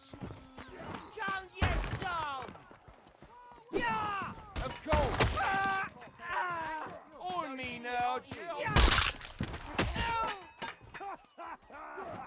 us. Come get some! Yeah! Of course! Ah, ah. On me now, Yeah.